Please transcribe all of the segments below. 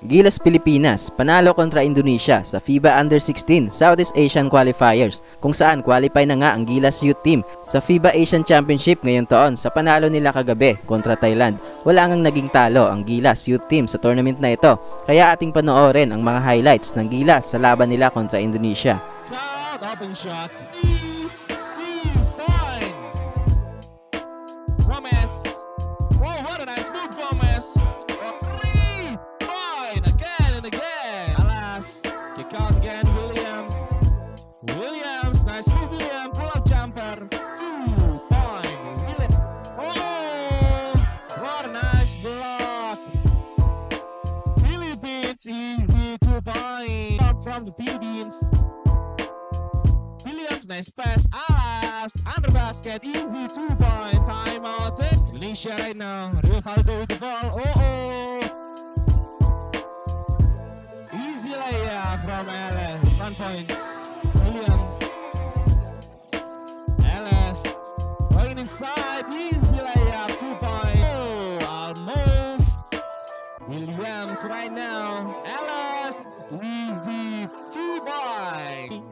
Gilas Pilipinas panalo kontra Indonesia sa FIBA Under-16 Southeast Asian Qualifiers kung saan qualify na nga ang Gilas Youth Team sa FIBA Asian Championship ngayong taon sa panalo nila kagabi kontra Thailand. Wala ngang naging talo ang Gilas Youth Team sa tournament na ito kaya ating panoorin ang mga highlights ng Gilas sa laban nila kontra Indonesia. Cloud open. From the Philippines. Williams, nice pass. Alas, under basket, easy two point. Timeout. Indonesia right now. Rivaldo with the ball. Oh oh. Easy layup from Ellis. One point. Williams. Ellis. Going inside. Easy layup. Two point. Oh, almost. Williams right now. Ellis. Easy. Two point.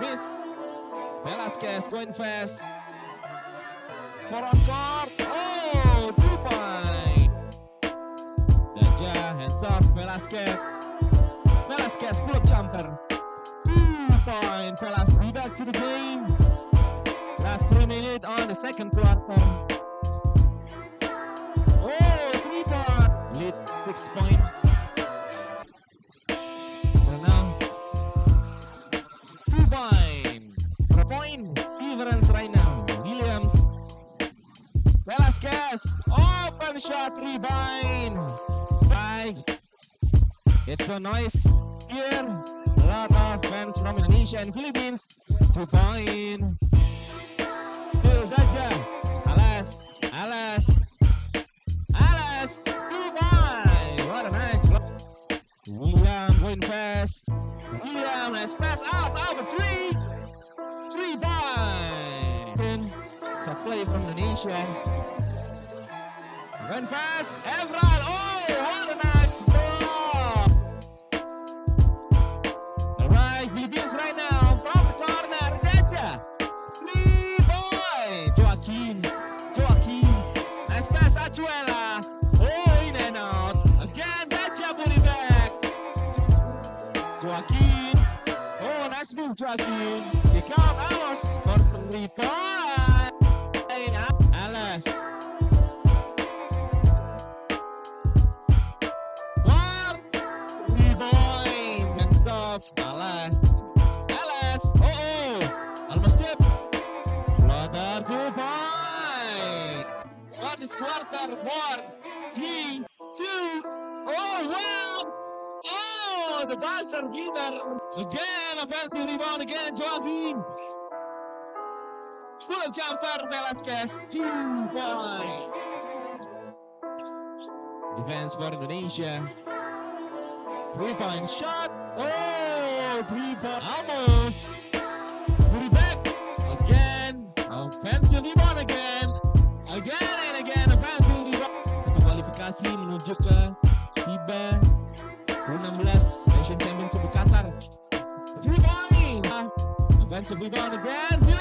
Miss. Velasquez going fast. Four on court. Oh, point. Daja, hands off. Velasquez. Velasquez, pull up jumper. Point. Velasquez, back to the game. Last three minutes on the second quarter. Shot. Bye. It's a noise here. A lot of fans from Indonesia and Philippines. Two point. Still Daja. Alas. Alas. Alas. Two point. What a nice block. William going fast. William has pass out over three. Three a play from Indonesia. Run pass. Evran. Oh, what a nice block. Alright, Philippines right now. From the corner. Daja. Three point. Joaquin. Joaquin. Nice pass. Achuela. Oh, in and out. Again, put it back. Joaquin. Oh, nice move, Joaquin. Kick out Amos for three point. Off. Alice. Alice. Oh, oh. Almost tip. Floater two point. What is quarter? One, three, two. Oh, wow. Oh, the buzzer beater. Again, offensive rebound again, Joaquin. Pull up jumper, Velasquez. Two point. Defense for Indonesia. Three point shot. Oh, three point. Almost. Put it back. Again. Offensive rebound again. Again and again. Offensive rebound. Untuk kualifikasi menuju ke FIBA U16 Asian Championship di Qatar. Three point. Offensive rebound again.